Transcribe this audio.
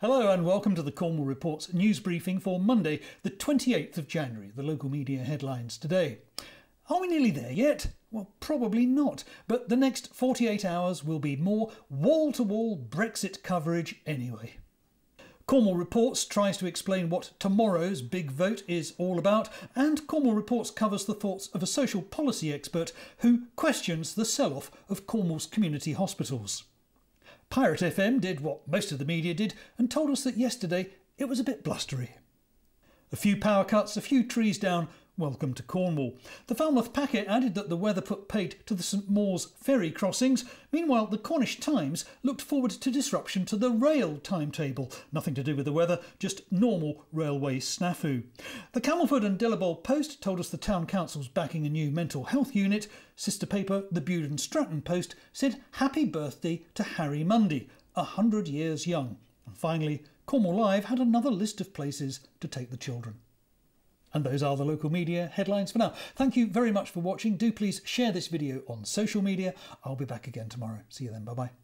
Hello and welcome to the Cornwall Report's news briefing for Monday, the 28th of January. The local media headlines today. Are we nearly there yet? Well, probably not, but the next 48 hours will be more wall to wall Brexit coverage anyway. Cornwall Reports tries to explain what tomorrow's big vote is all about, and Cornwall Reports covers the thoughts of a social policy expert who questions the sell off of Cornwall's community hospitals. Pirate FM did what most of the media did and told us that yesterday it was a bit blustery. A few power cuts, a few trees down, Welcome to Cornwall. The Falmouth Packet added that the weather put paid to the St Mawes ferry crossings. Meanwhile, the Cornish Times looked forward to disruption to the rail timetable. Nothing to do with the weather, just normal railway snafu. The Camelford and Delabole Post told us the Town Council's backing a new mental health unit. Sister paper, the Bude Stratton Post, said happy birthday to Harry Mundy, a hundred years young. And finally, Cornwall Live had another list of places to take the children. And those are the local media headlines for now. Thank you very much for watching. Do please share this video on social media. I'll be back again tomorrow. See you then. Bye bye.